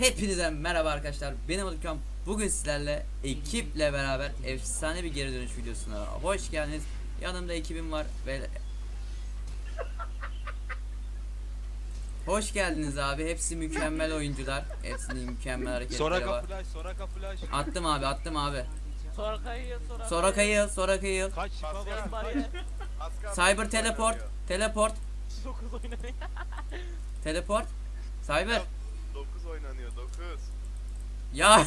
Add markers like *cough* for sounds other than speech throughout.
Hepinize merhaba arkadaşlar. Benim adım Kam. Bugün sizlerle ekiple beraber efsane bir geri dönüş videosuna hoş geldiniz. Yanımda ekibim var ve Hoş geldiniz abi. Hepsi mükemmel oyuncular. Hepsinin mükemmel hareketleri Soraka var. flash, Soraka flash. Attım abi, attım abi. Sonra kayıyor sonra. Sonra kayıl, sonra kayıl. Kaç şifa var? Cyber teleport, teleport, 9 oynanıyor. teleport. Cyber. 9 oynanıyor 9. Ya. *laughs*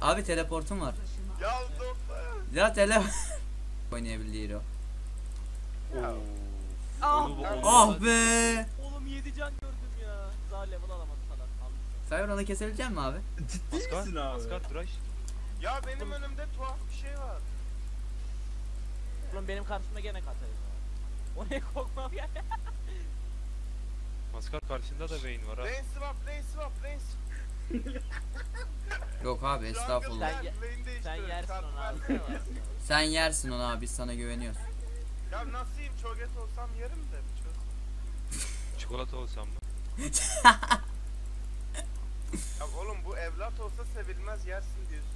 abi teleportum var. Ya doktor. Ya tele *laughs* oynayabildiği o. Ya. Ah, Oğlum, Ah be. oğlum 7 can gördüm ya. Daha level alamadı salak. Al. Cyber onu kesebilecek mi abi? Maskar, misin abi? Maskar tıraş. Ya benim önümde tuhaf bir şey var. Oğlum benim karşımda gene var. O ne korkmam ya. Maskar karşında da Vayne var ha. Lane swap, lane swap, lane *laughs* swap. Yok abi estağfurullah. Sen ye- Lane Sen yersin onu abi. *laughs* Sen yersin onu abi biz sana güveniyoruz. Ya nasıl yiyeyim çoget olsam yerim de. Çöz. *laughs* Çikolata olsam mı? Ya oğlum bu evlat olsa sevilmez yersin diyorsunuz.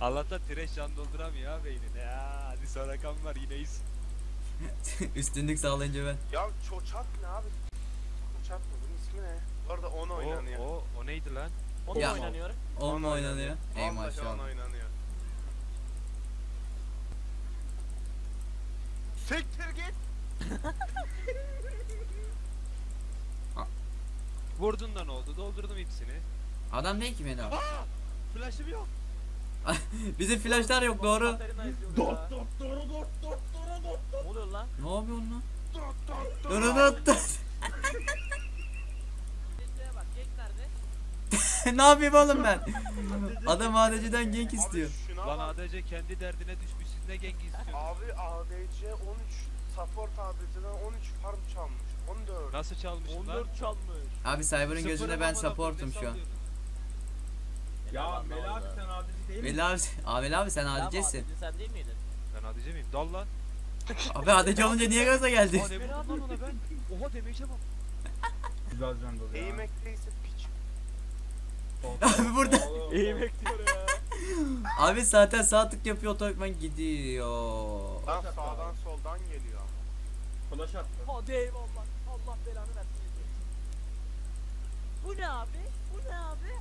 Allah'tan trash can dolduramıyor ha Vayne'in. Ya hadi Sorakam var yine iyisin. *laughs* Üstünlük sağlayınca ben. Ya çoçat ne abi? Çoçat mı? Bunun ismi ne? Bu arada 10 O, oynanıyor. o, o neydi lan? Onu Ya. oynanıyor. On mu oynanıyor? Ey Vallahi 10 maşallah. oynanıyor. Siktir git. *laughs* Vurdun da ne oldu? Doldurdum hepsini. Adam değil ki beni abi. Aa! Flash'ım yok. *laughs* Bizim flashlar yok doğru. Katarina izliyoruz Dot ya. dot Ne oluyor lan? Ne yapıyorsun lan? Nerede? *laughs* ne yapayım oğlum ben? Adam ADC'den gank istiyor. Lan. ADC kendi derdine düşmüş siz ne genk istiyorsunuz? Abi ADC 13 support ADC'den 13 farm çalmış. 14. Nasıl çalmışsın lan? 14 çalmış. Abi Cyber'ın gözünde ben supportum şu an. Ya Mela abi sen adici değil misin? abi, abi abi sen ADC'sin. ADC Sen değil miydin? Ben ADC miyim? Dal lan. Abi ADC olunca niye gaza geldi? Ne vurdun lan ona ben? Oha damage'e bak. Güzel can dolu ya. Eğmekteyse piç. Abi burada. Oğlum, İyi bekliyor ya. Abi zaten sağ tık yapıyor otomatikman gidiyor. Lan sağdan soldan geliyor ama. Flash attı. Hadi eyvallah. Allah belanı versin. Bu ne abi? Bu ne abi?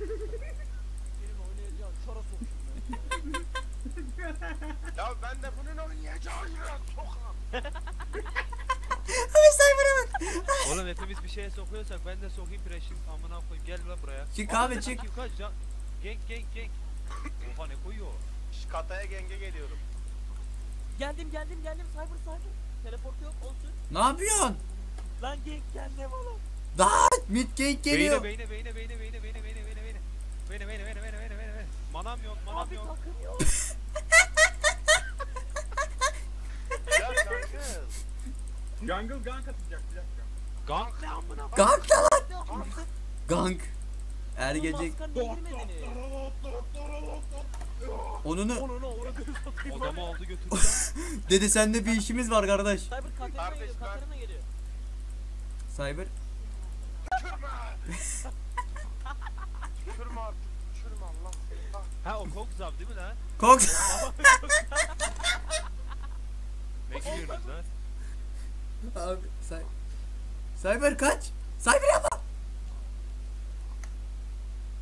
*laughs* Benim oynayacağım. Şora sokayım ben. *laughs* Ya ben de bunun oynayacağım ya sokam. Abi Cyber'a bak. Oğlum hepimiz bir şeye sokuyorsak ben de sokayım press'in amına koyayım. Gel lan buraya. Çık abi çık. Kim kaç can? Genk genk genk. Oha ne koyuyor? Şş, Kataya genge geliyorum. Geldim geldim geldim. Cyber cyber. Teleport yok olsun. Ne yapıyorsun? Lan gank geldim oğlum. Lan mid gank geliyor. Beyne beyne beyne beyne beyne beyne beyne beyne beyne. Beyne beyne beyne beyne beyne beyne beyne. Manam yok manam Abi yok. takım yok. Ya kanka. Jungle gank atacak bir dakika. Gank ne amına? Gank da lan. Gank. Er girmediniz? Onunu Onu ne uğradı satayım. Odama aldı götürdü. *laughs* dedi sende bir işimiz var kardeş. Cyber Katerina Kardeş, geliyor. ben- Katerina geliyor. Cyber. *laughs* Tükürme. Tükürme artık. Tükürme Allah seni. Ah, ha o Kogzav değil mi lan? Cox. Ne gülüyorsunuz lan? Abi Cy- Cyber kaç. Cyber yapma.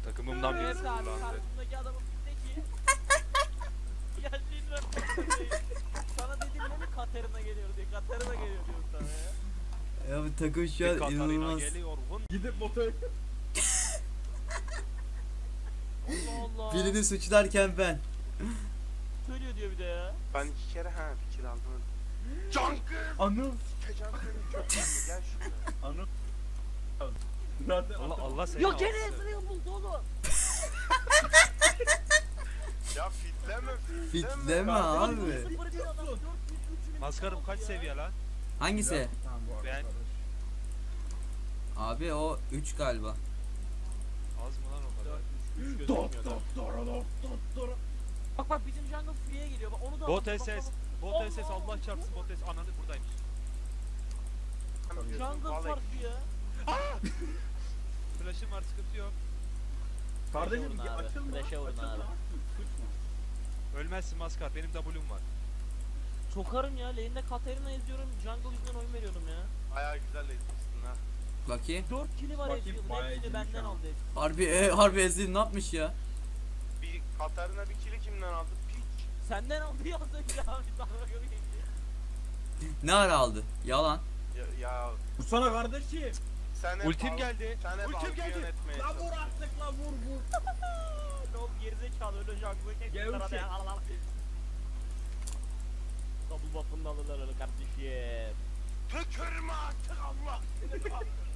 Takımımdan Evet birisi abi kullandı. karşımdaki adamın peki. ya şimdi Sana dedim değil mi Katerina geliyor diye. Katerina geliyor diyorum sana ya. Ya bu takım şu an inanılmaz. geliyor. Vın. Gidip bota Allah Allah. Birini suçlarken ben. Söylüyor diyor bir de ya. Ben iki kere ha fikir aldım. Cankı. Anıl. Sikeceğim seni köpek. Gel şuraya. Anıl. Zaten Allah Allah seni alsın. gene Ezreal buldu oğlum. Ya fitleme fitleme. Fitleme abi. Sıfır bir adam. 4 3 3'ünü Maskarım kaç seviye lan? Hangisi? Ben-. Abi o 3 galiba. Az mı lan o kadar? 3 Dot dot dot dot dot dot. Bak bak bizim jungle free'ye geliyor. Bak onu da Bot bak, SS. bak. Bot SS Allah çarpsın bot SS. Ananı buradaymış. jungle Vallahi- farkı ya. Flash'ım var sıkıntı yok. Kardeşim vurun abi, açılma. flash'e vurun açılma. abi. Suçma. Ölmezsin maskar benim W'm var. Sokarım ya. Lane'de Katarina izliyorum. Jungle yüzünden oyun veriyorum ya. Bayağı güzel ezmişsin ha. Bakayım. 4 kili var Bakayım, Ezreal'ın. bayağı Hepsini iyiymiş benden ama. aldı. Harbi e, harbi Ezreal ne yapmış ya? Bir Katarina bir kili kimden aldı? Piç. Senden aldı ya az önce abi. Sana göre geçti. Ne ara aldı? Yalan. Ya, ya Vursana kardeşim. sen hep Ultim al- geldi. Sen hep Ultim geldi. yönetmeye La vur çalışıyorsun. artık la vur vur. *laughs* Ne oldu gerizekalı öyle jungle'ı kes. Gevşek. Sana be, al, al, al. Double buff'ını alırlar öyle kardeşim. Tükürme artık Allah. seni kahretsin.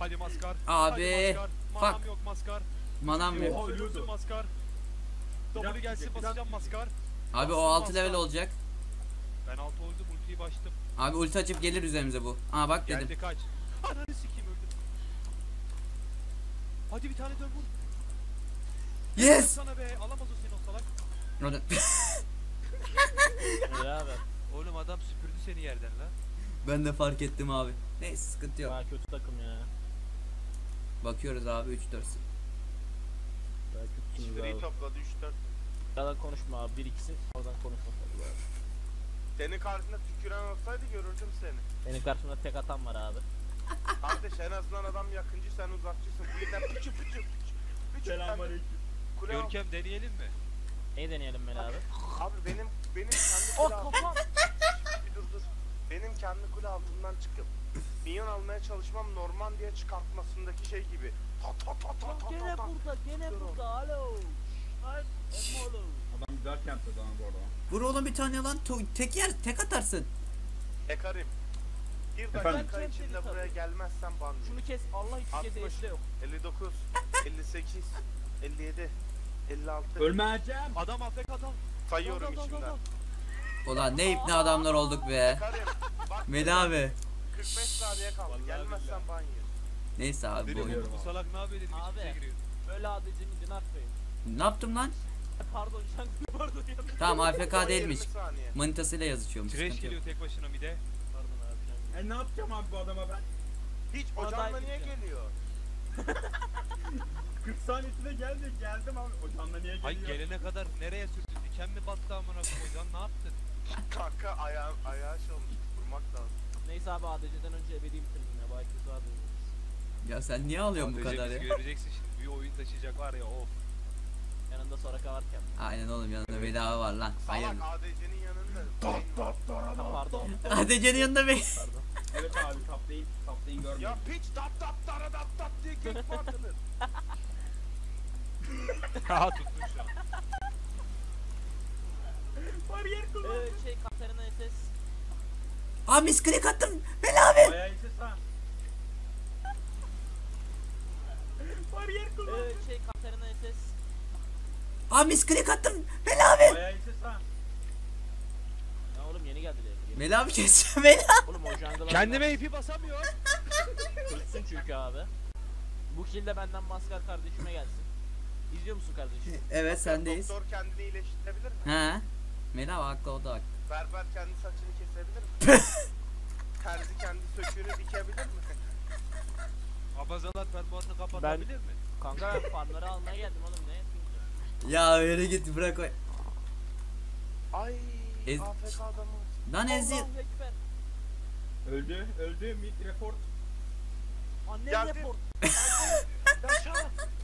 Hadi maskar. Abi, Hadi maskar. Manam yok maskar. Manam Oha, yok. ölüyordu. Maskar. Dakika, W gelsin bir basacağım dakika. maskar. Abi o Bastım 6 maskar. level olacak. Ben 6 oldum ultiyi başladım. Abi ulti açıp gelir üzerimize bu. Aa bak dedim. Geldi kaç. Ananı sikeyim öldüm. Hadi bir tane dön vur. Yes. Sana be alamaz o seni o salak. Öyle *laughs* abi. Oğlum adam süpürdü seni yerden la. ben de fark ettim abi. Neyse sıkıntı yok. Baya kötü takım ya. Bakıyoruz abi 3 4. Baya kötüsünüz Free abi. topladı 3-4. Oradan konuşma abi. Bir ikisin oradan konuşma. Senin karşında tüküren olsaydı görürdüm seni. Benim karşımda tek atan var abi. Kardeş en azından adam yakıncı sen uzakçısın. Bu yüzden pıçı pıçı pıçı. Pıçı Selamünaleyküm. Kule al. Görkem deneyelim mi? Neyi deneyelim Meli abi? Abi benim benim *laughs* kendi Oh kule altı- kafam. Bir dur dur. Benim kendi kule altından çıkıp minyon almaya çalışmam normal diye çıkartmasındaki şey gibi. Ta ta ta ta ta Gene ta ta. burada, gene burada. Alo. Adam güzel kempte daha bu arada. Vur oğlum bir tane lan. Tek yer tek atarsın. Ekarim. Bir Efendim? dakika içinde buraya gelmezsen ban Şunu kes. Allah hiçbir kez 60. eşli yok. 59, 58, 57, 56. Ölmeyeceğim. Adam afek adam. Sayıyorum içimden. Ulan ne ipne adamlar olduk be. Meli abi. 45 saniye kaldı. Vallahi Gelmezsen billahi. ban yiyorsun. Neyse abi bu Dedim oyun. Bu salak ne yapıyor dedim Abi. içimize giriyor. Böyle adicini din atmayın. Ne yaptım lan? Pardon, şarkı *laughs* pardon ya. Tamam AFK değilmiş. 20 saniye. Manitasıyla yazışıyormuş. Trash sıkıntı yok. geliyor tek başına bir de. Pardon abi. şarkı. E ne yapacağım abi bu adama ben? Hiç dair niye gideceğim. geliyor? *laughs* 40 saniyesine geldi. Geldim abi. Ocağında niye geliyor? Ay gelene kadar nereye sürdün? Diken mi battı amına koydan ne yaptın? *laughs* Kanka ayağı, ayağı şey olmuş. Vurmak lazım. Neyse abi ADC'den önce ebedi bitirdim ya. Bayağı kötü abi. Ya sen niye alıyorsun bu kadar ya? Göreceksin şimdi bir oyun taşıyacak var ya of. Yanında Soraka varken. Aynen oğlum yanında abi var lan. Hayır. Salak ADC'nin yanında. Beyin var. Ha, pardon. Hadi senin yanında be. Pardon. Evet abi taplayın. Taplayın görmeyin. Ya piç tap tap tara tap tap diye geyik mi atılır? *laughs* Ha tuttun şu an. Bariyer kullan. Ee, şey Katarina SS. Abi misklik attım. Veli abi. Bayağı sen. Bariyer. Ee, şey Katarina SS. Abi attım. Veli abi. Bayağı iyisi sen. Ya oğlum yeni geldi diye. Veli abi keseceğim *laughs* abi. Oğlum o. Kendime ip basamıyor. Kırıksın çünkü abi. Bu kill de benden maskar kardeşime gelsin. İzliyor musun kardeşim? Evet sendeyiz. Doktor kendini iyileştirebilir mi? He. Abi haklı o da haklı. Berber kendi saçını kesebilir mi? *laughs* Terzi kendi söküğünü dikebilir mi? Abazalar fermuarını kapatabilir mi? Kanka farmları almaya geldim oğlum ne yapayım ki? Ya öyle git bırak o. Ay Ez- AFK adamı. Lan Ezil. Öldü. Öldü. Mid report. Annem Geldi. report. *laughs* Yaşa.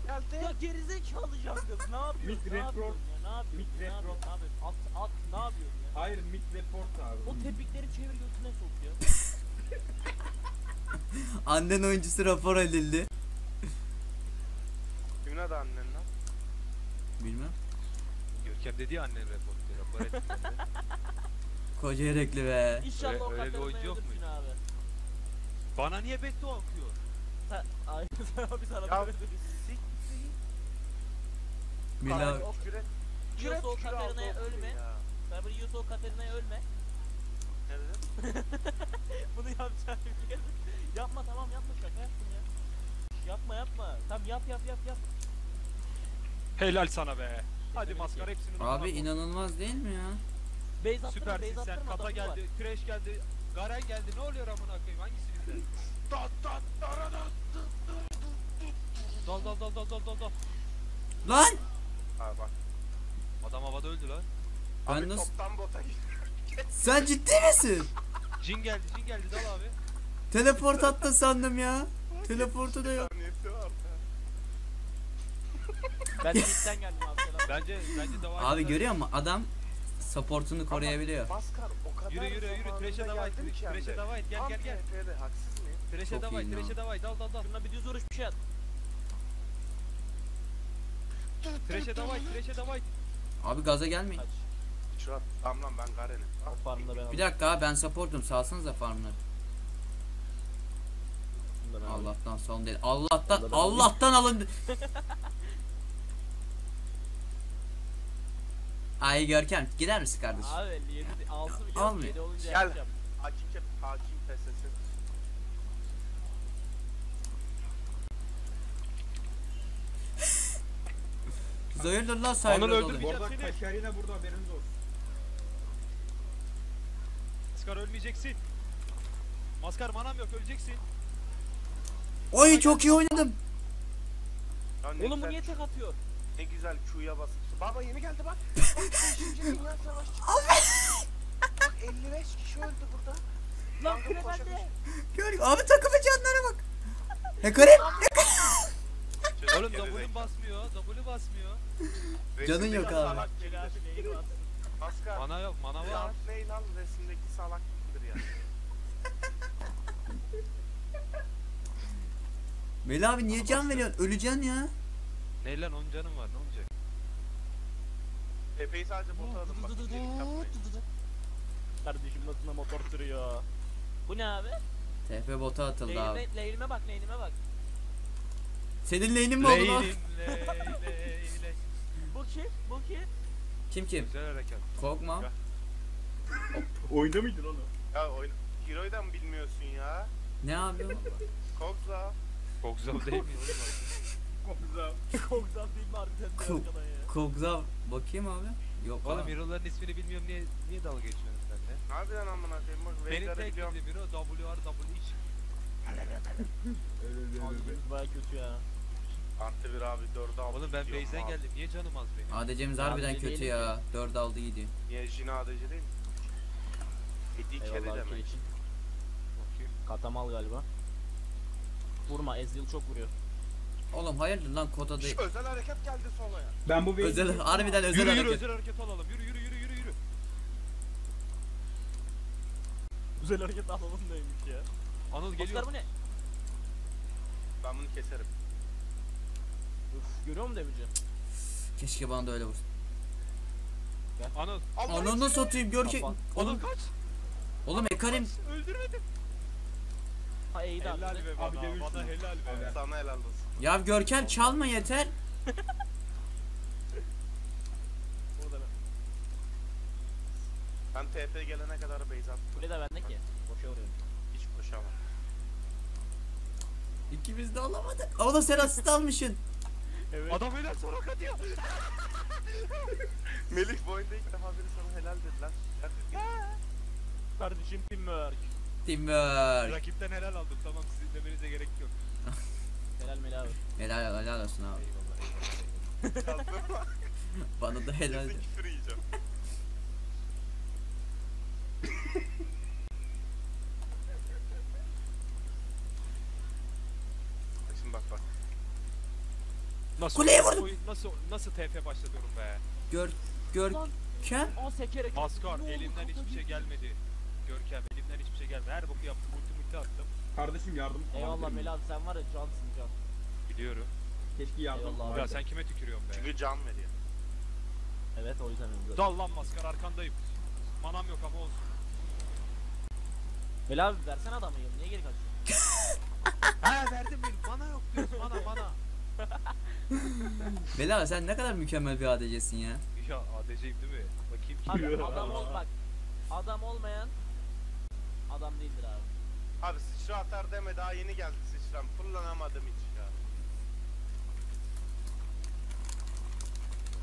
Ya Geldi. gerizekalı jungle ne yapıyorsun? Mid ne report. yapıyorsun ya? Ne yapıyorsun? Mid Ne report. yapıyorsun? Abi at at ne yapıyorsun ya? Report abi. O tepikleri çevir götüne sok ya. *laughs* Annen oyuncusu rapor edildi. Kimin adı annen lan? Bilmem. Görkem dedi ya annen report diye rapor ettim ben de. Koca yürekli be. İnşallah Öyle- o öyle bir Katarina'yı oyuncu yok öldürsün abi. Bana niye beddua okuyor? Sen, ay *laughs* sen abi sana Ya böyle dedi. sik. Veli abi. o- Küre. Küre Yiyorsa o tükürü Katarina'ya aldı ölme. ya. Cyber yiyorsa o Katarina'ya ölme. Ne? *laughs* Bunu yapacağım biliyorum. Yapma tamam yapma şaka yaptım ya. Yapma yapma. Tamam yap yap yap yap. Helal sana be. Hadi Yemin maskar ediyorum. hepsini Abi vur. inanılmaz değil mi ya? Base attırma Süpersin base sen attırma kata adamı var. geldi, trash geldi, Garen geldi. Ne oluyor amına koyayım? Hangisi bizde? Dara dat. Dal dal dal dal dal dal dal. Lan! Ha bak. Adam havada öldü lan. Ben Abi nasıl- toptan bota gidiyor. Sen ciddi misin? Cin geldi, cin geldi dal abi. Teleport attın sandım ya. Teleportu da yok. Ben de ilkten geldim abi selam. Bence bence dava Abi görüyor musun? Adam supportunu koruyabiliyor. Maskar o kadar Yürü yürü yürü. zamanında Trash'e dava et. geldim ki hem de. Trash'e dava et. Gel gel gel. Haksız mıyım? Trash'e Çok dava et. iyi lan. Trash'e dava et. Dal dal dal. Şuna bir düz vuruş bir şey at. Trash'e dava et. Trash'e dava et. Abi gaza gelmeyin. Kaç. Şu an tamam lan ben Garen'im. O farmda ben Bir dakika abi ben supportum salsanıza farmları. Ben aldım. Allah'tan son değil. Allah'tan ben Allah'tan alın. Ay Görkem gider misin kardeşim? Abi 57 6 biliyorum. Almıyor. 7 olunca Gel. yapacağım. Hakim kep hakim PSS. Hayırdır lan Anıl saygılı öldü dolu. Bu arada Kaşarina burada haberiniz olsun. Maskar ölmeyeceksin. Maskar manam yok öleceksin. Oy çok iyi oynadım. Ya ne Oğlum bu güzel, niye tek atıyor? ne güzel Q'ya basıp. Baba yeni geldi bak. *laughs* Bak 5. Dünya Savaşı çıktı. Bak 55 kişi öldü burada. Lan Kanka kule koşa bende. Gör abi takımı canlara bak. Hekarim. koşa. Oğlum Geri W basmıyor. W basmıyor. Canın Resimdeki yok abi. salak kimdir? Celal neyi var? Maskar. Mana yok. Mana var. Ne lan resimdeki salak kimdir ya? *laughs* Meli abi niye can veriyorsun? Öleceksin ya. Ne lan 10 canım var ne olacak? Tepeyi sadece bota alın bak. yapmayın. Kardeşim nasıl motor sürüyor. Bu ne abi? TP bota atıldı abi. Lane'ime bak lane'ime bak. Senin lane'in mi oldu lan? Leylim ley ley ley. Bu kim? Bu kim? Kim kim? Güzel hareket. Korkma. Oyunda mıydın onu? Ya oyun Hero'yu da mı bilmiyorsun ya? Ne yapıyorsun? Kokla. Kokzal değil mi güzel. Kog'Dan değil mi harbiden de Kog- arkadan ya? Kogzav bakayım abi. Yok Oğlum abi. hero'ların ismini bilmiyorum niye niye dalga geçiyorsun sen de? Ne yapıyorsun amına koyayım bak Benim Veigar'ı tek biliyorum. bildiğim hero WR W Ağzımız baya kötü ya. Artı bir abi 4'e aldı. Oğlum ben abi. geldim. Niye canım az benim? ADC'miz harbiden de kötü ya. 4 aldı gidiyor. Niye Jin ADC değil mi? Hediye kere Eyvallah demek. için. Bakayım. Katamal galiba. Vurma Ezreal çok vuruyor. Oğlum hayırdır lan kota değil. özel hareket geldi solaya. Ben bu Özel harbiden özel Yürü yürü hareket. özel hareket alalım. Yürü yürü yürü yürü yürü. Güzel hareket alalım neymiş ya. Anıl geliyor. Oscar bu ne? Ben bunu keserim. Uf, görüyor musun demirci? Keşke bana da öyle vursun. Anıl. Ananı satayım Görkem. Kapan. Anıl Oğlum, kaç. oğlum Ekarim. Öldürmedim. Ha iyi de Helal be Abi bana. demiştim. Bana helal be. Sana helal olsun. Ya Görkem çalma yeter. *laughs* Ben. TP gelene kadar base attım. Kule de bende ki. Boşa vuruyorum. Hiç koşamam. İkimiz de alamadık. Oğlum sen asist almışsın. Evet. Adam helal sonra katıyor. *laughs* Melih bu oyunda ilk defa biri sana helal dedi lan. Kardeşim teamwork. Teamwork. Rakipten helal aldım. Tamam sizin demenize gerek yok. *laughs* Helal Melih abi. Helal helal olsun abi. Eyvallah eyvallah. Bana da helal. Kesin küfür yiyeceğim. Nasıl, Kuleye nasıl vurdum. Nasıl nasıl TF başlatıyorum be. Gör Görkem. Aa sekerek. Maskar elimden hiçbir şey gelmedi. Görkem elimden hiçbir şey gelmedi. Her boku yaptım. Ulti multi attım. Kardeşim yardım Eyvallah Melih abi sen var ya cansın can. Biliyorum. Keşke yardım Eyvallah abi. Ya sen kime tükürüyorsun be? Çünkü can veriyor. Evet o yüzden öyle. Dal lan maskar arkandayım. Manam yok ama olsun. Melih abi versene adamı yiyorum. Niye geri kaçıyorsun? *laughs* He verdim bir. Mana yok diyorsun. Mana mana. *laughs* *laughs* Bela sen ne kadar mükemmel bir ADC'sin ya. Ya ADC'yim değil mi? Bakayım? Abi adam ol bak. Adam olmayan adam değildir abi. Abi sıçra atar deme daha yeni geldi sıçram. Kullanamadım hiç ya.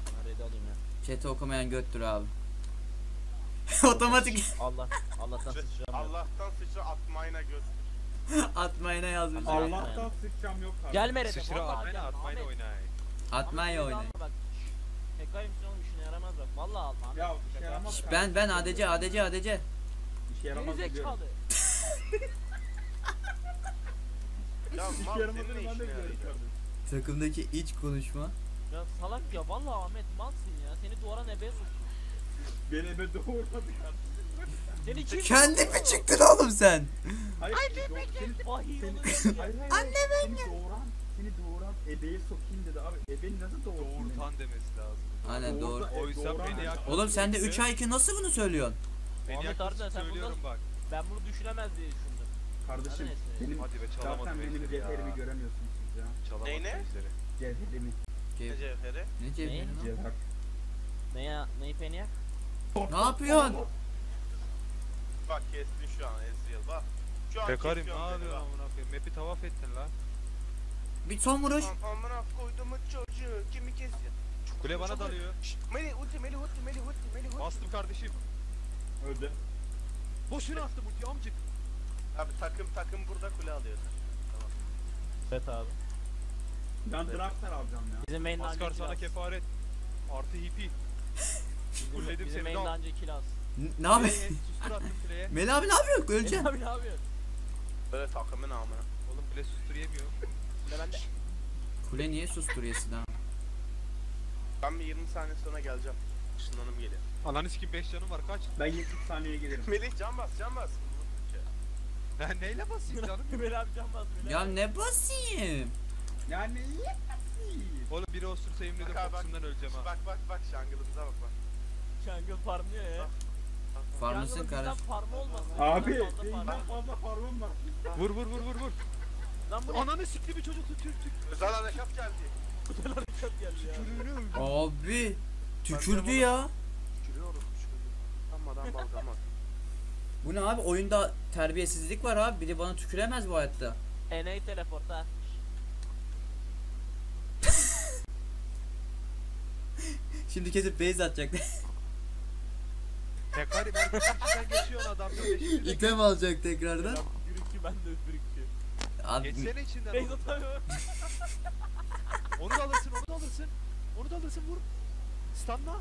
Ben ready alayım ya. Chat'i okumayan göttür abi. *laughs* Otomatik Allah Allah'tan sıçramıyor. Allah'tan sıçra atmayına göz. *laughs* atmayına yazmış. Allah- Allah'tan sıçram yok abi. Gelme Recep. Sıçra Ahmet. oynayın. Atmaya Ahmet, oynayın. Bak. Tekrar misin oğlum işine yaramaz bak. Vallahi alma. Ya işe yaramaz. Şş. Ben ben ADC ADC ADC. İşe yaramaz Geri zekalı. *laughs* Ya İşe mal senin ne işine kardeşim. Takımdaki iç konuşma. Ya salak ya vallahi Ahmet malsın ya. Seni duvara nebeye soktum. Beni ebe doğurmadı kardeşim. Seni kim? Kendi mi çıktın oğlum sen? Hayır, doğ- seni, Vahil seni, olacak ya. hayır, hayır, Anne ben seni doğuran, seni doğuran ebeye sokayım dedi abi. Ebeni nasıl doğursun? beni? Doğurtan demesi lazım. Aynen doğru. E, Oysa beni Oğlum sen de 3 ay ki nasıl bunu söylüyorsun? Beni yaklaşık söylüyorum bak. Ben bunu düşünemez diye düşündüm. Kardeşim benim Hadi be zaten benim cevherimi göremiyorsunuz siz ya. Çalamadım ne? Cevherimi. Ne Cev- cevheri? Ne cevheri lan? Cevher. Ne ya? Neyi peni ya? Ne yapıyorsun? Bak kestin şu an Ezreal bak. Şu an Pekarim ne kesiyorum seni, yapıyorsun bak. amına koyayım? Map'i tavaf ettin lan. Bir son vuruş. Am- Amına koyduğumu çocuğu kimi kesiyor? Kule bana dalıyor. Şşt, Melih ulti Melih ulti Melih ulti Melih ulti. Bastım kardeşim. Öldü. Boşuna attım ulti amcık. Abi takım takım burada kule alıyor. Evet abi. Ben Draktar alacağım ya. Bizim main Maskar lancı sana kefaret. Artı hippie. Fulledim *laughs* Bizim seni. lancı kill az. Ne yapıyorsun? Sustur. Meli abi ne yapıyorsun? Öleceksin. abi ne yapıyorsun? Böyle takımın amına. Oğlum kule sustur yemiyor. Ne bende? Kule niye susturuyorsun ha? Ben bir 20 saniye sonra geleceğim. Işınlanım geliyor. Ananı sikim 5 canım var kaç? Ben 70 saniyeye gelirim. Melih can bas can bas. Ben neyle basayım canım? Ömer abi can bas. Ya ne basayım? Yani yetmezsin. Oğlum biri osursa yemin ederim Bak bak. kokusundan öleceğim ha. Bak bak bak şangılımıza bak bak. Jungle farmlıyor ya. Farmlısın Jungle'ın kardeş. Abi beyinden fazla farmım var. Vur vur vur vur vur. Lan bu ne? Ananı sikti bir çocuk Türk Türk. Özel harekat geldi. Güzel hareket geldi ya. Tükürüğünü öldü. Abi tükürdü ya. Gülüyorum şöyle. Utanmadan balgama. Bu ne abi? Oyunda terbiyesizlik var abi. Biri bana tüküremez bu hayatta. NA teleport ha. *laughs* Şimdi kesip base atacak. *laughs* Pekarim herkesin *laughs* içinden geçiyorsun adam. İtem alacak tekrardan. Bürükçü ben de bürükçü. Abi Geçsene içinden. Beyz oğlum. atamıyorum. *laughs* Onu da alırsın, onu da alırsın. Onu da alırsın vur. Stunla.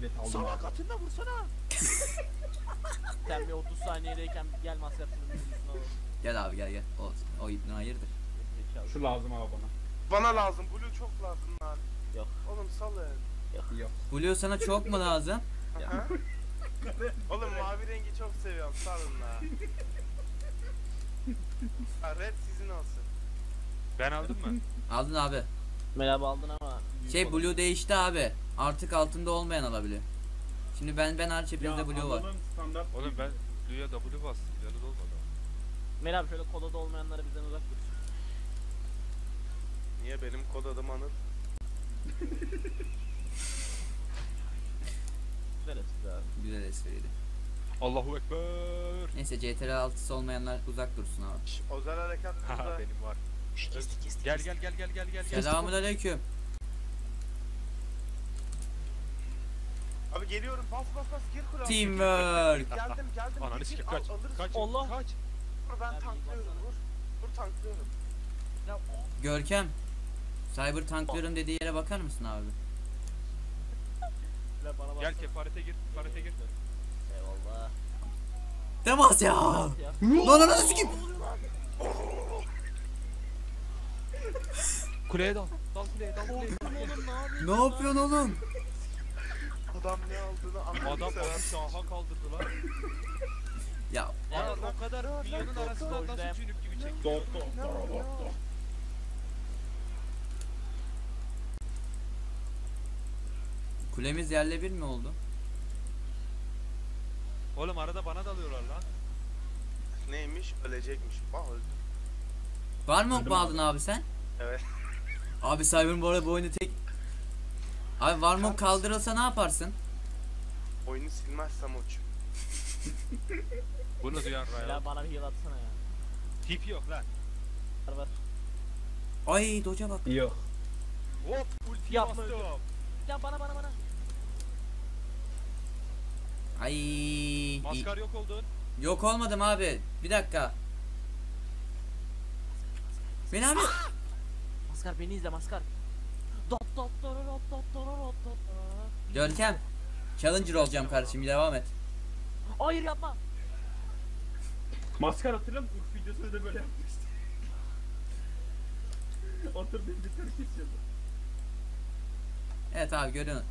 Evet aldım Sağ abi. katında vursana. *laughs* Sen bir 30 saniyedeyken gel masraf şunun yüzüne alalım. gel abi gel gel. O, o ipne hayırdır. Şu lazım abi bana. Bana lazım. Blue çok lazım lan. Yok. Oğlum salın. Yok. Blue sana çok mu lazım? *laughs* Oğlum mavi rengi çok seviyorum. Salın la. Ha, red sizin olsun. Ben aldım mı? Aldın abi. Merhaba aldın ama. büyük Şey olan. Blue değişti abi. Artık altında olmayan alabiliyor. Şimdi ben ben hariç hepinizde Blue var. standart Oğlum ben Blue'ya W bastım. Canı dolmadı. Merhaba şöyle kodada olmayanları bizden uzak dur. Niye benim kod adım Anıl? *laughs* espriydi. Allahu Ekber. Neyse CTRL 6'sı olmayanlar uzak dursun abi. Şş, özel harekat burada. benim var. Gel gel gel gel gel gel. gel. Selamun aleyküm. Abi geliyorum bas bas bas gir kule. Teamwork. Geldim geldim. Ananı gir, kaç. al, alırız. Kaç. Allah. Kaç. Vur, ben tanklıyorum vur. Vur tanklıyorum. Görkem. Cyber tanklıyorum dediği yere bakar mısın abi? Bana Gel baksana. kefarete gir. Kefarete gir. Temas ya. Lan lan nasıl kim? Kuleye dal. Dal kuleye dal kuleye. Ne yapıyorsun? Oğlum? Adam ne aldığını anlamak Adam bana şaha kaldırdı lan. Ya yapıyorsun? o kadar milyonun arasından nasıl cünüp gibi çekiyor. Kulemiz yerle bir mi oldu? Oğlum arada bana dalıyorlar lan. Neymiş? Ölecekmiş. Bak öldü. Var mı ok aldın abi sen? Evet. *laughs* Abi Cyber'ın bu arada bu oyunu tek... Abi Warmok kaldırılsa ne yaparsın? Oyunu silmezsem uç. *laughs* Bunu duyan Lan Ryan. bana bir heal atsana ya. Tip yok lan. Var var. Ay doca bak. Yok. Hop ulti Yapma bastım. Ya bana bana bana. Ay. Maskar yok oldun. Yok olmadım abi. Bir dakika. Beni abi. Maskar beni izle maskar. Dot dot dot dot dot dot dot dot. Görkem. Challenger olacağım kardeşim. Devam et. Hayır yapma. Maskar hatırlıyor musun? İlk videosunu da böyle yapmıştı. *laughs* Otur beni bir kesiyordu. Evet abi görüyorsun.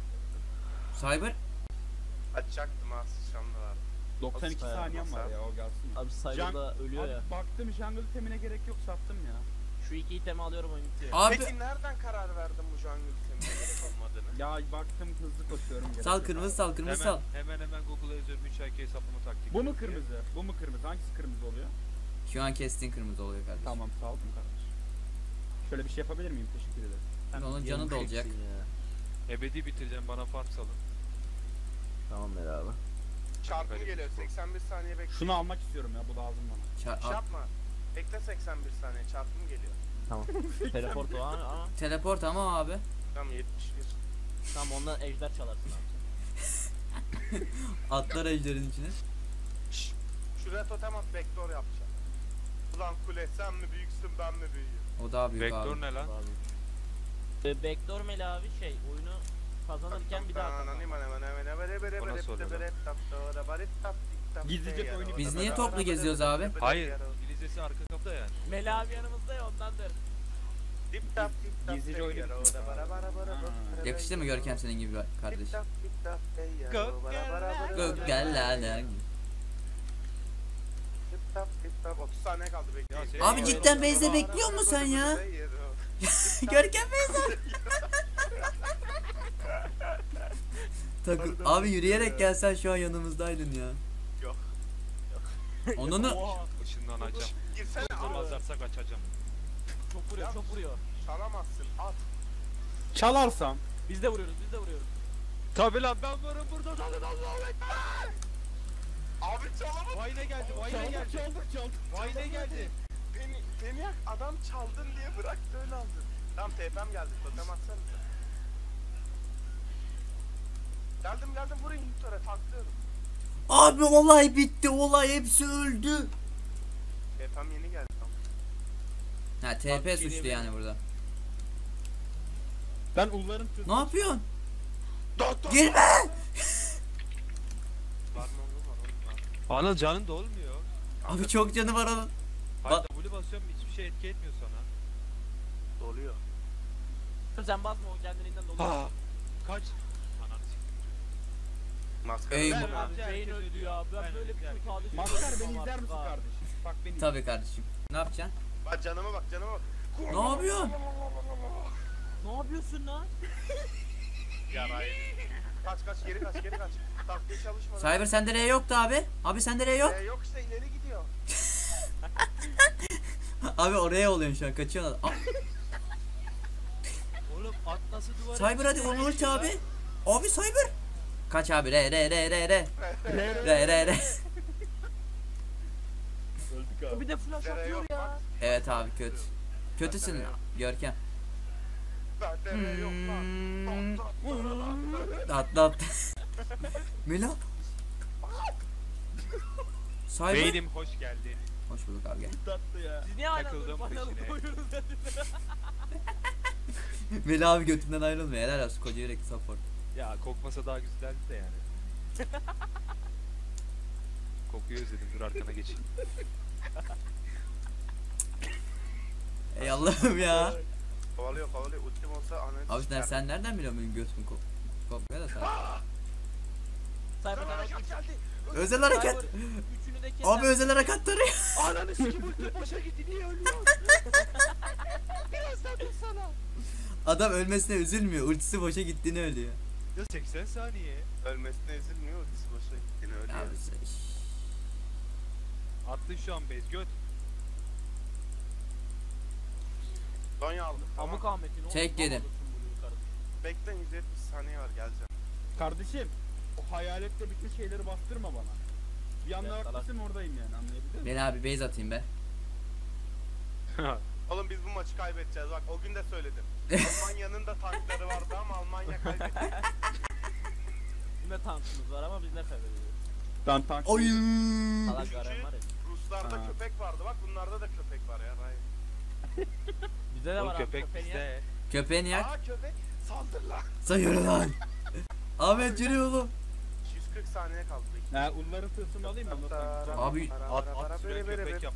Cyber. Açacaktım ha sıçramda var. 92 Maskar, saniyem var ya o gelsin. Abi Cyber'da ölüyor ya. Baktım jungle temine gerek yok sattım ya. Şu iki itemi alıyorum oyun bitiyor. Abi. Peki nereden karar verdin bu jungle temine gerek olmadığını? Ya baktım hızlı koşuyorum. gerek Sal kırmızı sal kırmızı sal. Hemen, hemen Google'a yazıyorum 3 IQ hesaplama taktiği. Bu mu kırmızı? Bu mu kırmızı? Hangisi kırmızı oluyor? Şu an kestiğin kırmızı oluyor kardeşim. Tamam sağ olun kardeşim. Şöyle bir şey yapabilir miyim? Teşekkür ederim. Onun canı da olacak. Ebedi bitireceğim bana farm salın. Tamam beraber. Çarpım geliyor 81 saniye bekle. Şunu almak istiyorum ya bu lazım bana. Ça- Şey yapma. Bekle 81 saniye çarpım geliyor. Tamam. *laughs* Teleport o an ama. teleport ama abi. Tamam 71. Tamam ondan ejder çalarsın abi. *laughs* Atlar ejderin içine. Şşş. Şuraya totem at vektör yapacağım. Ulan kule sen mi büyüksün ben mi büyüğüm? O daha büyük Vektör abi. ne lan? Abi. Ee, backdoor Meli abi şey oyunu kazanırken bir daha kazan. Gizlice oyunu- Biz niye toplu geziyoruz abi? Hayır. İngilizcesi arka kapıda yani. Meli abi yanımızda ya ondandır. Gizlice oyunu. Yakıştı mı Görkem senin gibi kardeş? Gökdelen'e. Gökdelen'e. 30 saniye kaldı bekle. Ya senin- Abi cidden base'de bekliyor musun sen ya? Görkem base Takı abi yürüyerek gelsen şu an yanımızdaydın ya. Yok. *laughs* Onunu Oha. Işınlanacağım. Girsene abi. Tutmazlarsa kaçacağım. Çok vuruyor çok vuruyor. Çalamazsın at. Çalarsam. Biz de vuruyoruz biz de vuruyoruz. Tabi lan ben varım burada dalın Allah'u ekber. Abi çalamadım. Vay ne geldi vay ne geldi. çaldık çaldık. Vay ne geldi. Beni, beni yak adam çaldın diye bıraktı öyle aldı. Tamam TP'm geldi totem atsanıza. Geldim geldim vurayım Hüktör'e taklıyorum. Abi olay bitti olay hepsi öldü. TP'm yeni geldi tamam. Ha TP şey suçlu yani burada. Ben ulların. Ne yapıyorsun? Dot. Girme. Var mı oğlum var oğlum var. Anıl canın da olmuyor. Abi çok canı var onun. Hayır Bak- W basıyorum hiçbir şey etki etmiyor sana. Doluyor. Sen basma o kendiliğinden doluyor. Kaç. Maskara. Ey- Ben Abi beyin. Ben böyle bir. Maskar beni izler misin kardeşim? Bak beni. Tabii kardeşim. Ne yapacaksın? Bak canıma bak canıma bak. Ne yapıyorsun? Ne yapıyorsun lan? *laughs* Yarayı. Kaç kaç geri kaç geri kaç. Taktiği çalışmadı. Cyber sende R yoktu abi. Abi sende R yok. Ee, yok işte ileri gidiyor. *laughs* Abi oraya oluyorsun şu an kaçıyorsun. Aa, Oğlum at nasıl duvara Cyber hadi onu ulti abi. Abi Cyber. Kaç abi R R R R R. R R R. Öldük O bir de flash atıyor ya. Evet abi kötü. Kötüsün Görkem. Atla atla. Mela. Cyber. Beynim hoş geldin. Hoş bulduk abi gel. Tatlı ya. Siz niye *laughs* dediniz? Mela abi götünden ayrılmıyor. Helal olsun koca yürekli support. Ya kokmasa daha güzeldi de yani. *laughs* Kokuyu özledim dur arkana geçeyim. *laughs* Ey Allah'ım ya. Kovalıyor kovalıyor. Ultim olsa ananı Abi sen, sen nereden biliyorsun benim götümün kop kopmuyor da sen. Cyber hareket geldi. Özel hareket. Cyber üçünü de keser. Abi özel harekatları. *laughs* Ananı sikim ulti boşa gitti niye ölüyor? Birazdan dur sana. Adam ölmesine üzülmüyor. Ultisi boşa gittiğini ölüyor. Ya 80 saniye. Ölmesine ezilmiyor. Ultisi boşa gittiğini. Abi sen- Attın şu an base göt. Donya aldık tamam. Pamuk Ahmet'in. Oğlum, yedim. Bekle 170 saniye var geleceğim. Kardeşim. O hayalette bütün şeyleri bastırma bana. Bir anda haklısın oradayım yani anlayabiliyor musun? Ben abi base atayım be. *laughs* Oğlum biz bu maçı kaybedeceğiz bak o gün de söyledim. *laughs* Almanya'nın da tankları vardı ama Almanya kaybetti. *laughs* Bizim de tankımız var ama biz ne kaybediyoruz? Ben tank. Oy. Salak Garen var ya. Ruslarda Ha. köpek vardı bak bunlarda da köpek var ya. Hayır. *laughs* Bizde de Oğlum var abi köpek köpeğin ya. bizde. Köpeğini yak. Aa köpek saldır lan. Sayıyor lan. Ahmet yürü oğlum. 240 saniye kaldı. Ha unların tılsımı alayım mı? Abi- At- at süren köpek bırı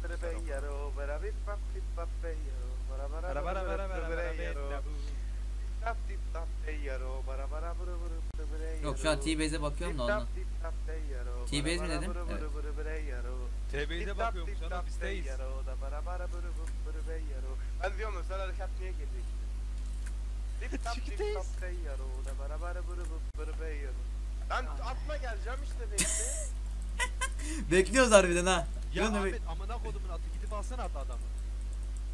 Yok şu an. T-Base'e bakıyorum da ondan. T-Base mi dedim? Evet. tap bakıyorum dey bizdeyiz. Ben diyorum özel harekat niye geliyor işte. Ben atma geleceğim işte bekle. *laughs* Bekliyoruz harbiden ha. Ya be. Ahmet amına kodumun atı gidip alsana at adamı.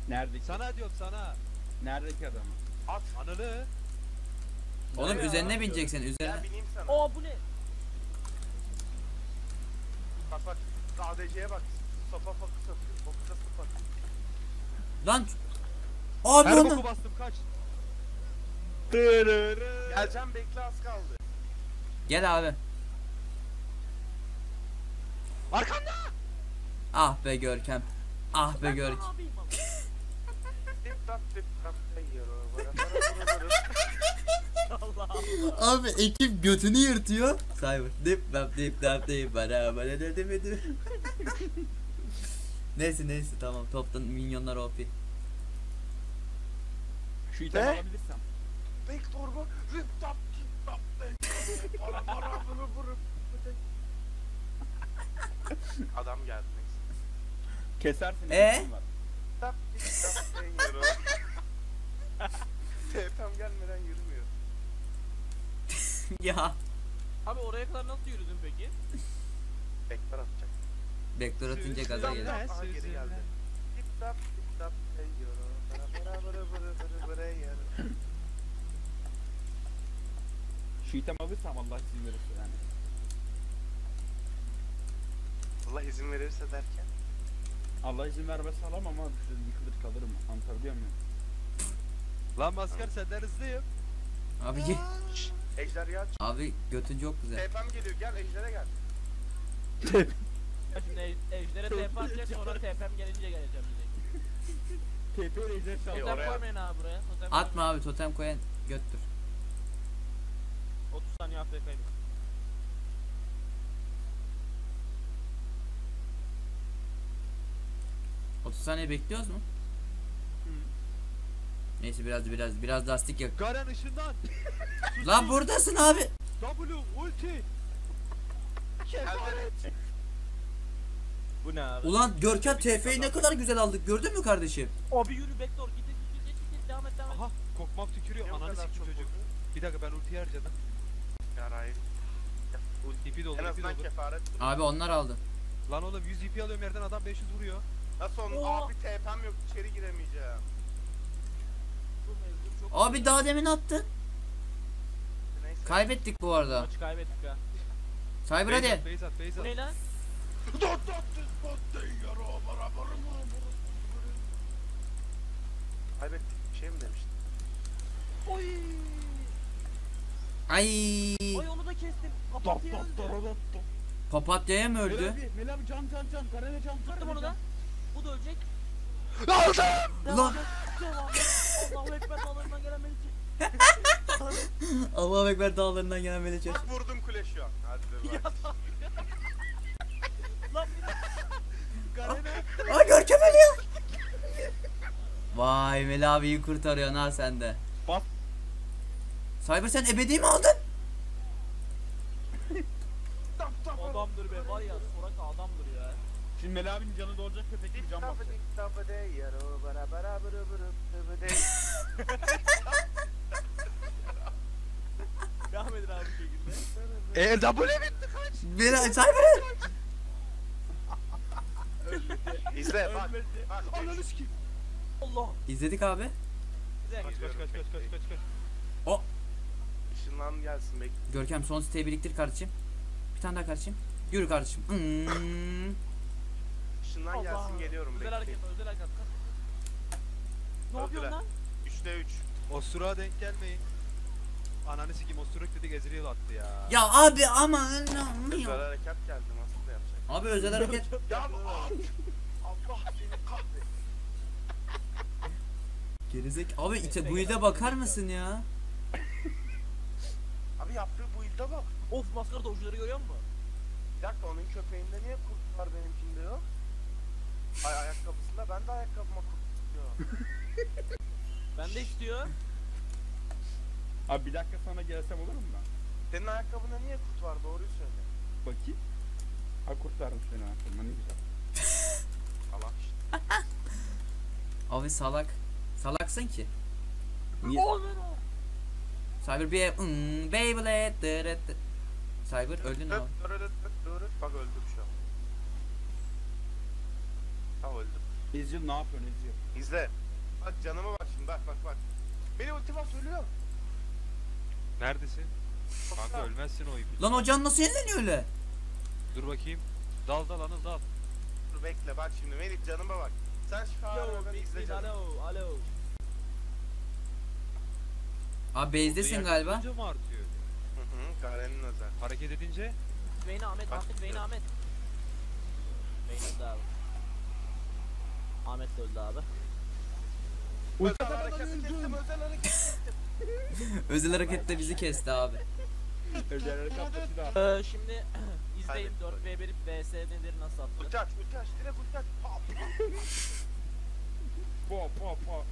Neredeki? Sana diyorum sana. Neredeki adam? At. Anılı. Oğlum Ya, üzerine bineceksin üzerine. bineyim sana. Oo bu ne? Bak bak ADC'ye bak. Sofa fokus atıyor. Fokus'a atıyor. Lan. Abi Her onu. boku bastım kaç. Geleceğim bekle az kaldı. Gel abi. Arkanda. Ah be Görkem. Ah be Görkem. *laughs* *laughs* Abi ekip götünü yırtıyor. Cyber. Dip dap dip dap dip bana bana demedi. *laughs* neyse neyse tamam toptan minyonlar OP. Şu itemi Ne? alabilirsem. Bek torba. Rip tap Adam geldi neyse. Kesersin. Ee? Tap. TP'm gelmeden yürümüyor. *laughs* ya. Abi oraya kadar nasıl yürüdün peki? Bekler atacak. Vektör atınca gaza gelir. Aha geri geldi. Tip tap tip tap dey yaro, bara bara bırı bırı bırı bırı yaro. Şu item alırsam Allah izin verirse yani. Allah izin verirse derken. Allah izin vermezse alamam ama şurada yıkılır kalırım. Anlatabiliyor muyum? Lan maskar senden hızlıyım. Abi gel. Şşş, Ejder ya. Abi götün çok güzel. TP'm geliyor gel Ejder'e gel. Ya şimdi ej- ejdere TP atacak sonra TP'm gelince geleceğim diyecek. TP ile ejder E, çaldı. Totem oraya- koymayın abi buraya. Totem Atma abi totem koyan göttür. 30 saniye AFK'yım. Hı. 30 saniye bekliyoruz mu? Neyse biraz biraz biraz lastik yak. Garen ışından. *laughs* Lan buradasın abi. W ulti. Kefaret. Bu ne abi? Ulan Görkem TF'yi ne kadar güzel aldık gördün mü kardeşim? Abi yürü git git git git devam et devam et. Aha kokmak tükürüyor. Ananı çok çocuk. Bir dakika ben ultiyi harcadım. Yarayım. İpi dolu En azından dolu. kefaret. Abi onlar aldı. Lan oğlum 100 ipi alıyorum yerden adam 500 vuruyor. Nasıl onun Oo. abi TP'm yok içeri giremeyeceğim. Bu mevzu çok Abi daha demin attın. Neyse. Kaybettik bu arada. Maçı kaybettik ha. Cyber hadi. Beyzat Bu Beyzat. ne lan? Kaybettik bir şey mi demiştin? Oy. Ay. Oy onu da kestim. Papatya öldü. Papatya'ya mı Mel öldü? abi, Mel abi can can can. Karene can. Tuttum onu da. Bu da ölecek. Devam et. Allahu Ekber dağlarından gelen beni *laughs* Allahu Ekber dağlarından gelen melek Bak vurdum kule şu an. Hadi be bak. Lan. Aa Görkem ölüyor. Vay Meli abi iyi kurtarıyorsun ha sen de. Bas. Cyber sen ebedi mi aldın? Adamdır be var ya Soraka adamdır ya. Şimdi Mel abinin canı dolacak köpek gibi can basacak. *laughs* Devam edin abi bu şekilde. E W bitti kaç. Meli Cyber. İzle bak. Ölmedi. Bak. Ananı sikeyim. Allah. İzledik abi. Güzel Kaç kaç kaç kaç kaç kaç kaç. Işınlan gelsin bekle. Görkem son siteyi biriktir kardeşim. Bir tane daha kardeşim. Yürü kardeşim. Hmm. Işınlan Allah. gelsin geliyorum Özel bekle. hareket özel hareket. Ne yapıyorsun lan? 3'te 3. O sura denk gelmeyin. ananı sikim o sürekli dedik Ezreal attı ya. Ya abi ama Güzel hareket geldi nasıl da yapacak? Abi özel hareket. Ya Allah seni kahretsin. Gerizek. Abi ite bu ilde bakar mısın ya? Yaptığı bu ilde bak. Of maskara tavukları görüyor musun? Bir dakika onun köpeğinde niye kurt var benimkinde yok? Ay ayakkabısında ben de ayakkabıma kurt tutuyor. *laughs* Ben de istiyor. Abi bir dakika sonra gelsem olur mu ben? Senin ayakkabında niye kurt var doğruyu söyle. Bakayım. Ha kurtarmış beni ayakkabıma ne güzel. *laughs* Allah işte. Abi salak. Salaksın ki. *laughs* Niye? Cyber bir hmm, Beyblade. dırıt dı. Cyber öldün abi. Bak öldüm şu an. Ha öldüm. Ezil ne yapıyorsun Ezil? İzle. Bak canıma bak şimdi bak bak bak. Beni ultima söylüyor. Neredesin? Kanka ölmezsin o ipi. Lan o can nasıl yenileniyor öyle? Dur bakayım. Dal dal anıl dal. Dur bekle bak şimdi Melih canıma bak. Sen şifa ben Big izle canım. alo, alo. Abi base'desin galiba. durunca mı artıyor? Hı hı Garen'in özel. Hareket edince Veyne Ahmet, Kaç Ahmet, tutuyor? Ahmet. Veyne öldü abi. Ahmet de öldü abi. Özel hareketi kestim özel hareketi kestim. *laughs* Özel harekette bizi kesti abi. Özel hareket başı da. Ee, şimdi *clears throat* izleyin 4v1 vs nedir nasıl attı. Ulti aç ulti aç direkt ulti aç. Pap. Po po po.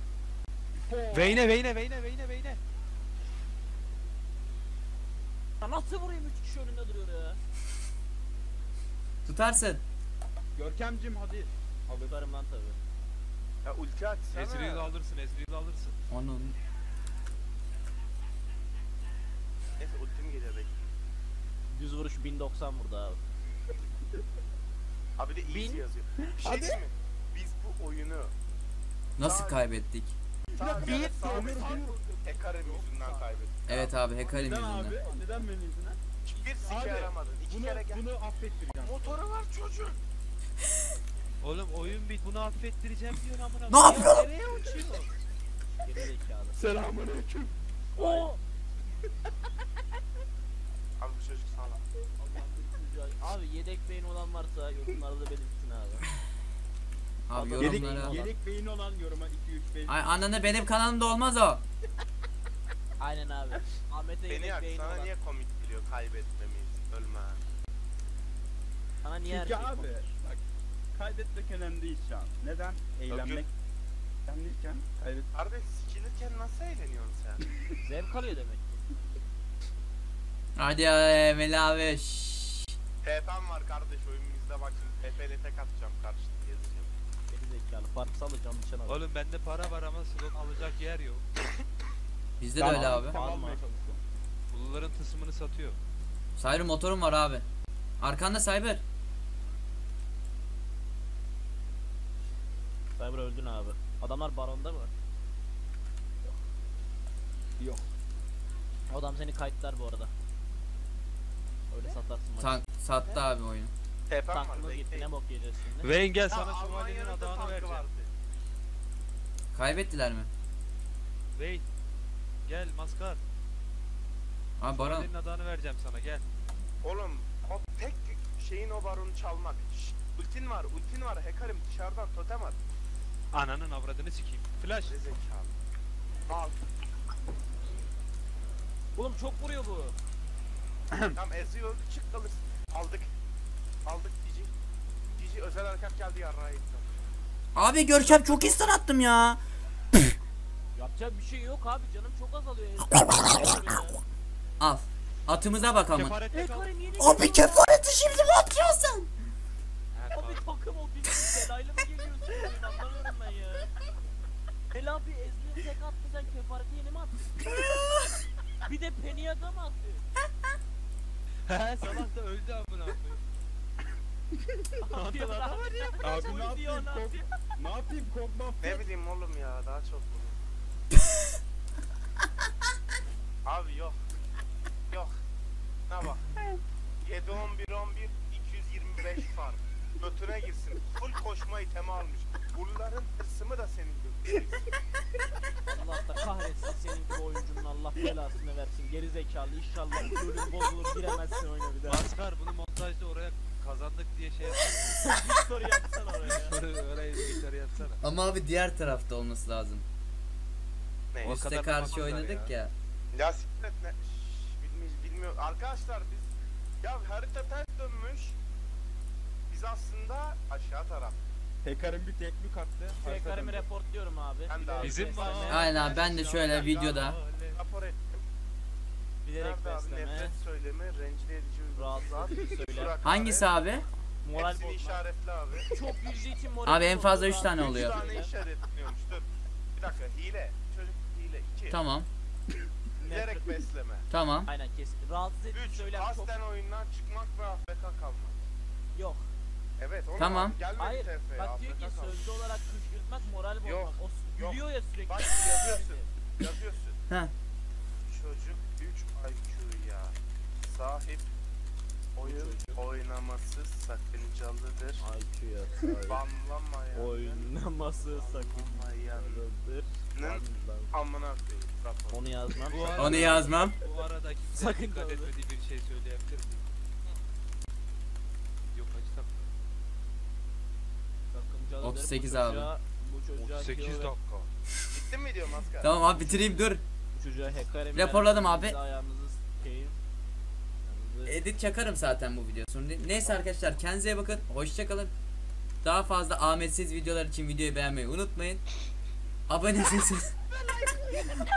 Po. Veyne veyne veyne veyne veyne. Ya nasıl vurayım 3 kişi önünde duruyor ya. Tutarsın. Görkemcim hadi. Tutarım lan tabi. Ya ulti açsana. Ezreal alırsın Ezreal alırsın. Onun. Neyse ultim geliyor bekle. Düz vuruş 1090 vurdu abi. Abi de easy Bin. yazıyor. Bir şey diyeyim mi? Biz bu oyunu Nasıl kaybettik? sadece Bir- sadece bir- Hekarim yüzünden kaybettik. Evet abi hackerim Neden abi? yüzünden. Neden benim yüzünden? Hiçbir sike Abi, yaramadın. İki Bunu, kere gel. bunu affettireceğim. Motoru var çocuğun. *laughs* Oğlum oyun bit bunu affettireceğim diyor amına. Ne yapıyorsun? Nereye uçuyor? Geri zekalı. Selamünaleyküm. Oo! Abi bu çocuk sağlam. Bir Abi yedek beyin olan varsa yorumlarda belirtsin abi. Abi Yedek, yorumlara. yedek beyin olan yoruma 2 3 5. Ay ananı benim kanalımda olmaz o. *laughs* Aynen abi. *laughs* Ahmet'e Beni yedek yak sana olan. niye komik geliyor kaybetmemiz. Ölme. Sana niye her Çünkü şey abi komik? bak kaybetmek önemli değil şu an. Neden? Eğlenmek. Eğlenirken kaybet. Kardeş sikilirken nasıl eğleniyorsun sen? *laughs* Zevk alıyor demek ki. Hadi ya Melih abi. şşş. TP'm var kardeş oyunumuzda bak şimdi TP ile tek atacağım karşıda gezeceğim. Geri zekalı. Parksı alacağım bıçan alacağım. Oğlum bende para var ama slot alacak yer yok. *laughs* Bizde de öyle abi. Buluların tısımını satıyor. Cyber motorum var abi. Arkanda Cyber. Cyber öldün abi. Adamlar baronda mı? Yok. Adam seni kayıtlar bu arada. Öyle satarsın maçı. Tank sattı abi oyunu. TP'm var Tankımız gitti ne bok yiyeceğiz şimdi. Vayne gel sana Almanya'nın da adağını vereceğim. Kaybettiler mi? Vayne. Gel maskar. Abi Baran. Şövalyenin adağını vereceğim sana gel. Oğlum o tek şeyin o baronu çalmak. Şşt, ultin var ultin var hekarim dışarıdan totem at. Ananın avradını sikeyim. Flash. Ne zekalı. Al. Oğlum çok vuruyor bu. *clears throat* Tamam eziyor çık kalırsın. Aldık. Aldık Cici. Cici özel harekat geldi yarrağı. Abi Görkem çok istan attım ya. Yapacak bir şey yok abi canım çok azalıyor. Al. Atımıza bak ama. Kefarette kal. Ekarim yeni Abi kefareti şimdi mi atıyorsun? Abi takım o bizim belayla mı geliyorsun oyun anlamıyorum ben ya. Helal bir Ezreal tek attı sen kefareti yeni mi attın? bir de Penny'e mı attı? He salak da öldü amına koyayım. Abi ya, Adam var ya. Abi ne yapayım? ne Kork- ne yapayım? Korkmam. Ne bileyim oğlum ya daha çok bunu. Abi yok. Yok. Ne bak. 7 11 11 225 fark. Götüne girsin. Full koşma itemi almış. Bunların hırsımı da senin götüne. Allah da kahretsin senin gibi oyuncunun Allah belasını versin. Geri zekalı inşallah bölüm bozulur giremezsin oyuna bir daha. Maskar bunu montajda oraya kazandık diye şey yapsana. Bir story yapsana oraya. Soru oraya bir soru yapsana. Ama abi diğer tarafta olması lazım. Ne? O Üste kadar da karşı bakmazlar oynadık ya. Ya siklet ne? Şşş, bilmi- bilmiyor. Arkadaşlar biz ya harita ters dönmüş. Biz aslında aşağı taraf. Tekar'ın bir teknik attı. Tekrarımı reportluyorum abi. Ben de abi. Bizim besleme, Aynen abi, ben de şöyle videoda. Rapor ettim. Bilerek Nerede abi besleme. nefret söyleme, rencide edici uygulamalar. söyle. hakaret. Hangisi abi? Moral Hepsini bozma. işaretli abi. Çok yüzdüğü için moral Abi en fazla üç tane Üç oluyor. Tane işaretliyormuş dur. Dakika hile. Çocuk hile. iki. Tamam. Bilerek *laughs* Nefret- Tamam. besleme. Aynen kesin. Rahatsız edici Üç. söylem çok Kasten oyundan çıkmak ve AFK kalmak. yok. Evet onu Tamam. gelmedi Hayır. TF'ye. Bak diyor ki sözlü olarak kışkırtmak moral bozmak. Yok, O s- yok. gülüyor ya sürekli. Bak yazıyorsun. Yazıyorsun. Heh. Çocuk 3 IQ'ya sahip oyun oynaması sakıncalıdır. IQ'ya Banlamayanın Oynaması banlamayanın sakıncalıdır. amına koyayım. Rapor. Onu yazmam. Bu arada- Onu yazmam. Bu arada kimse *laughs* Sakın dikkat kaldı. etmediği bir şey söyleyebilir miyim? Yok kaç dakika? Sakıncalıdır. 38 bu abi. çocuğa- Bu çocuğa 38 diyor ve- dakika. Bitti mi diyor maskar? Tamam abi bitireyim dur. Bu çocuğa hacker Raporladım abi. Ayağınızı- Edit çakarım zaten bu video sonra. Neyse arkadaşlar kendinize bakın. Hoşçakalın. Daha fazla Ahmetsiz videolar için videoyu beğenmeyi unutmayın. Abone siz. *laughs*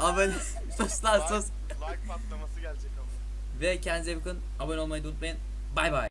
Abone sus lan sus. Like patlaması gelecek ama. Ve kendinize bakın. Abone olmayı da unutmayın. Bay bay.